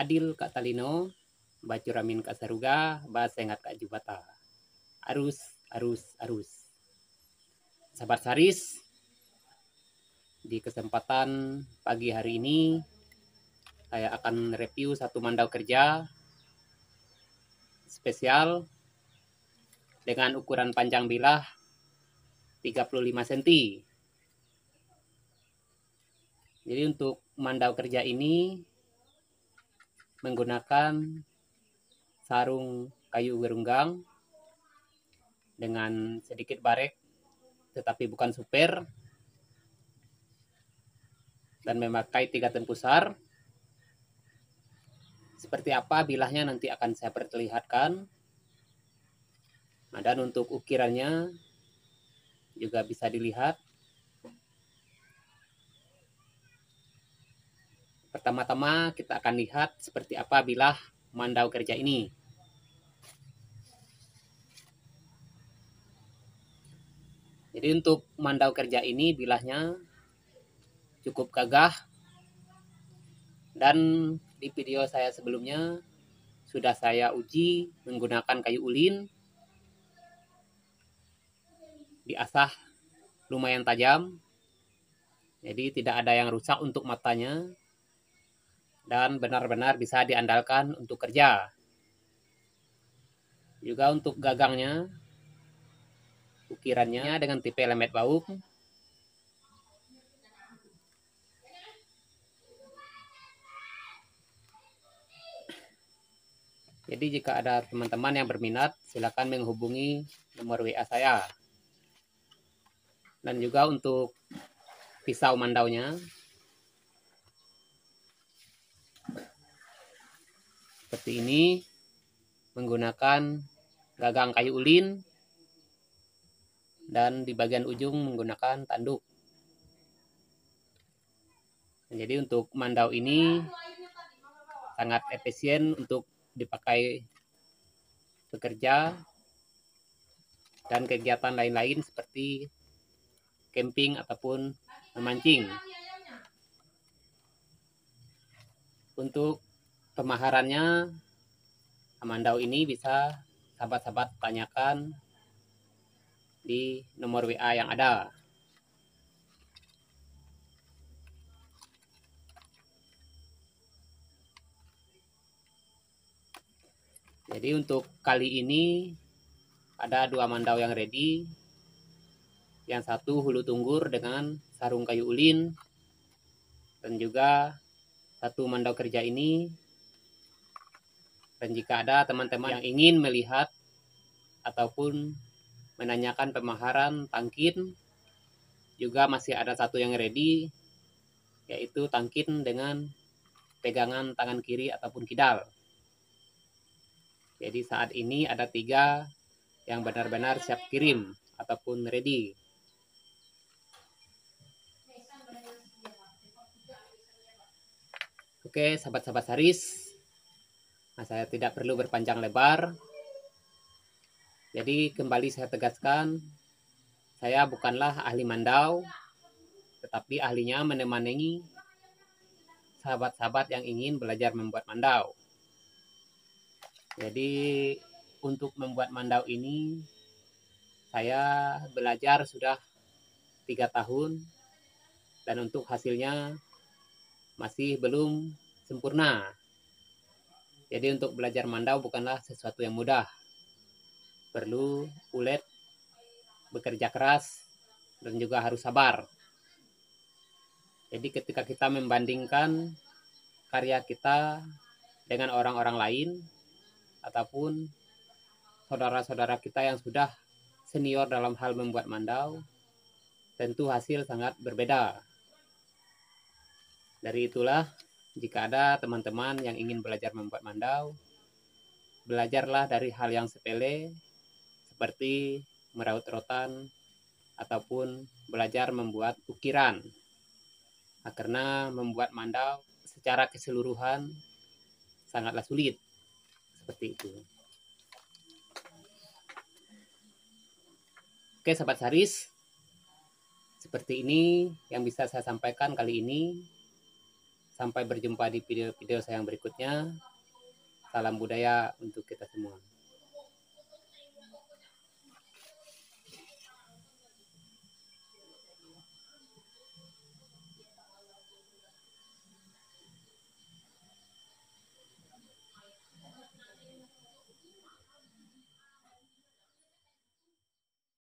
adil Kak Talino, bacuramin Kak Saruga, basengat Kak Jubata. Arus, arus, arus. Sahabat Saris, di kesempatan pagi hari ini, saya akan review satu mandau kerja spesial dengan ukuran panjang bilah 35 cm. Jadi untuk mandau kerja ini menggunakan sarung kayu gerunggang dengan sedikit barek tetapi bukan super dan memakai tiga tempusar seperti apa bilahnya nanti akan saya perlihatkan. Nah, dan untuk ukirannya juga bisa dilihat Pertama-tama kita akan lihat seperti apa bilah mandau kerja ini. Jadi untuk mandau kerja ini bilahnya cukup gagah. Dan di video saya sebelumnya sudah saya uji menggunakan kayu ulin. Diasah lumayan tajam. Jadi tidak ada yang rusak untuk matanya dan benar-benar bisa diandalkan untuk kerja. Juga untuk gagangnya, ukirannya dengan tipe lemet bauk. Jadi jika ada teman-teman yang berminat, silakan menghubungi nomor WA saya. Dan juga untuk pisau mandaunya, seperti ini menggunakan gagang kayu ulin dan di bagian ujung menggunakan tanduk. Jadi untuk mandau ini sangat efisien untuk dipakai bekerja dan kegiatan lain-lain seperti camping ataupun memancing. Untuk pemaharannya Amandau ini bisa sahabat-sahabat tanyakan di nomor WA yang ada. Jadi untuk kali ini ada dua mandau yang ready. Yang satu hulu tunggur dengan sarung kayu ulin. Dan juga satu mandau kerja ini dan jika ada teman-teman yang ingin melihat ataupun menanyakan pemaharan tangkin, juga masih ada satu yang ready, yaitu tangkin dengan pegangan tangan kiri ataupun kidal. Jadi saat ini ada tiga yang benar-benar siap kirim ataupun ready. Oke, sahabat-sahabat Saris, Nah, saya tidak perlu berpanjang lebar. Jadi kembali saya tegaskan, saya bukanlah ahli mandau, tetapi ahlinya menemani sahabat-sahabat yang ingin belajar membuat mandau. Jadi untuk membuat mandau ini, saya belajar sudah tiga tahun dan untuk hasilnya masih belum sempurna. Jadi untuk belajar mandau bukanlah sesuatu yang mudah. Perlu ulet, bekerja keras, dan juga harus sabar. Jadi ketika kita membandingkan karya kita dengan orang-orang lain, ataupun saudara-saudara kita yang sudah senior dalam hal membuat mandau, tentu hasil sangat berbeda. Dari itulah jika ada teman-teman yang ingin belajar membuat mandau, belajarlah dari hal yang sepele seperti meraut rotan ataupun belajar membuat ukiran. Nah, karena membuat mandau secara keseluruhan sangatlah sulit. Seperti itu. Oke, sahabat Saris. Seperti ini yang bisa saya sampaikan kali ini. Sampai berjumpa di video-video saya yang berikutnya. Salam budaya untuk kita semua.